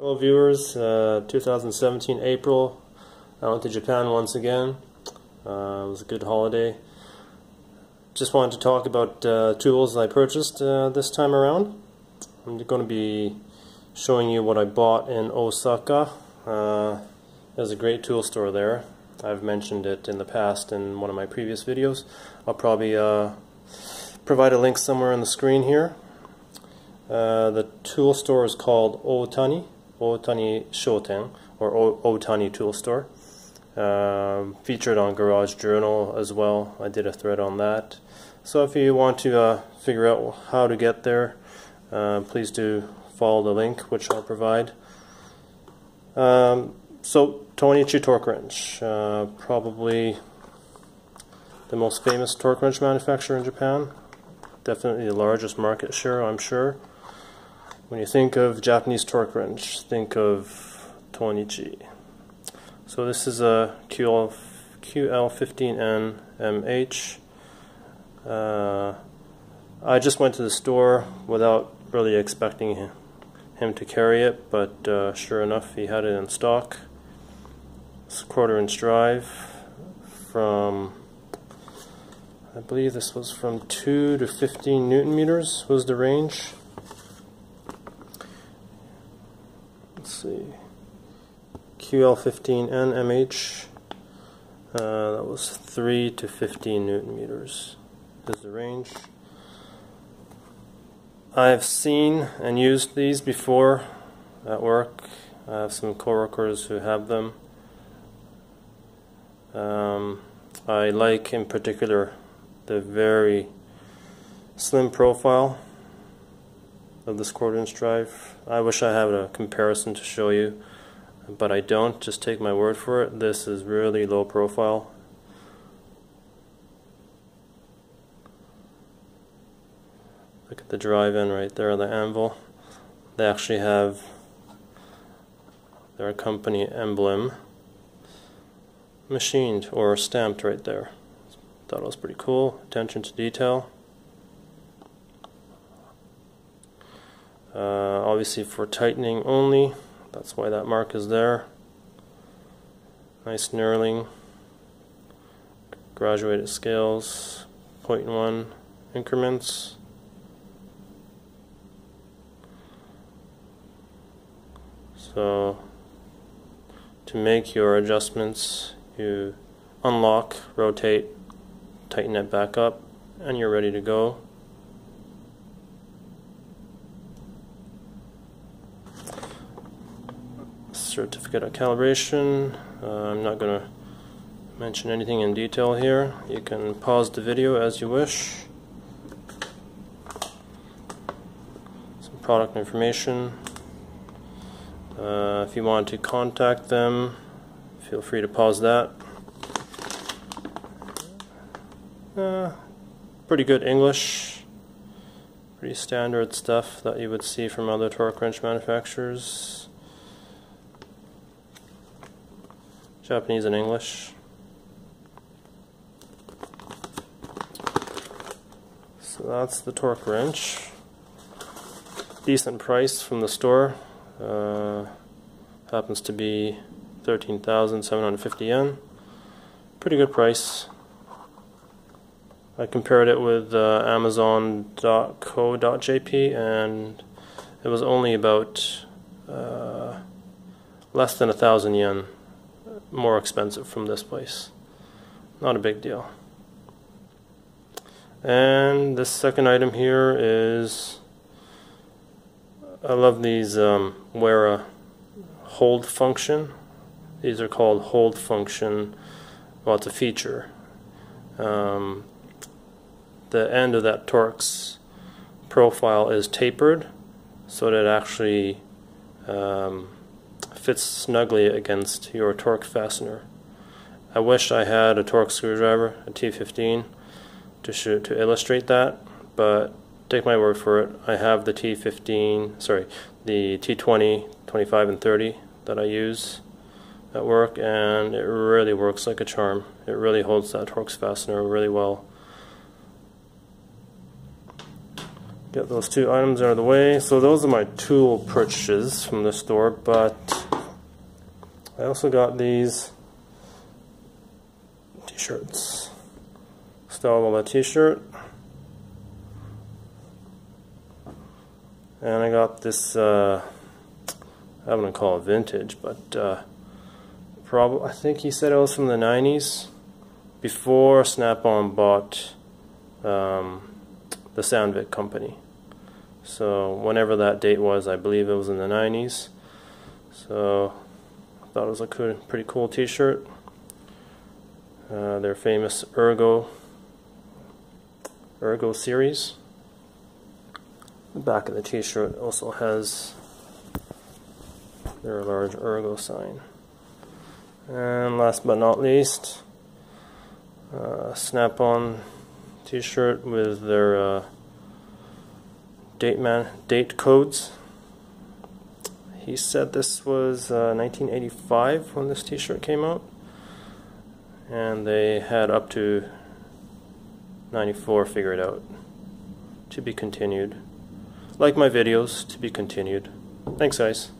Hello viewers, uh, 2017 April, I went to Japan once again. Uh, it was a good holiday. Just wanted to talk about uh, tools I purchased uh, this time around. I'm going to be showing you what I bought in Osaka. Uh, there's a great tool store there. I've mentioned it in the past in one of my previous videos. I'll probably uh, provide a link somewhere on the screen here. the tool store is called Otani. Otani Shoten or Otani Tool Store. Uh, featured on Garage Journal as well. I did a thread on that. So if you want to uh, figure out how to get there, uh, please do follow the link which I'll provide. Um, so Tohnichi Torque Wrench, uh, probably the most famous torque wrench manufacturer in Japan. Definitely the largest market share, I'm sure. When you think of Japanese torque wrench, think of Tohnichi. So this is a QL, QL15N MH. Uh, I just went to the store without really expecting him to carry it, but uh, sure enough, he had it in stock. It's a quarter inch drive from, I believe this was from 2 to 15 newton meters was the range. see. QL15N MH. Uh, that was 3 to 15 newton meters is the range. I've seen and used these before at work. I have some coworkers who have them. Um, I like in particular the very slim profile of this quarter inch drive. I wish I had a comparison to show you, but I don't. Just take my word for it. This is really low profile. Look at the drive-in right there the anvil. They actually have their company emblem machined or stamped right there. Thought it was pretty cool. Attention to detail. Uh, obviously for tightening only, that's why that mark is there. Nice knurling, graduated scales, 0.1 increments. So to make your adjustments, you unlock, rotate, tighten it back up, and you're ready to go. Certificate of calibration. Uh, I'm not going to mention anything in detail here. You can pause the video as you wish. Some product information. Uh, if you want to contact them, feel free to pause that. Uh, pretty good English. Pretty standard stuff that you would see from other torque wrench manufacturers. Japanese and English. So that's the torque wrench. Decent price from the store. Uh, happens to be 13,750 yen. Pretty good price. I compared it with uh, Amazon.co.jp and it was only about uh, less than a thousand yen more expensive from this place. Not a big deal. And this second item here is I love these um, Wera hold function. These are called hold function. Well, it's a feature. Um, the end of that Torx profile is tapered so that it actually um, fits snugly against your Torx fastener. I wish I had a Torx screwdriver, a T15, to shoot, to illustrate that, but take my word for it. I have the T15, sorry, the T20, 25, and 30 that I use at work, and it really works like a charm. It really holds that Torx fastener really well. get those two items out of the way. So those are my tool purchases from the store, but I also got these t-shirts. Style of t-shirt. And I got this, uh, I wouldn't call it vintage, but uh, probably, I think he said it was from the 90s, before Snap-on bought um, the Sandvik company. So whenever that date was, I believe it was in the 90s. So thought it was a cool, pretty cool t-shirt. Uh, their famous Ergo Ergo series. The back of the t-shirt also has their large Ergo sign. And last but not least, uh, Snap-on t-shirt with their uh, date man date codes. He said this was uh, 1985 when this t-shirt came out. And they had up to 94 figured out to be continued. Like my videos to be continued. Thanks guys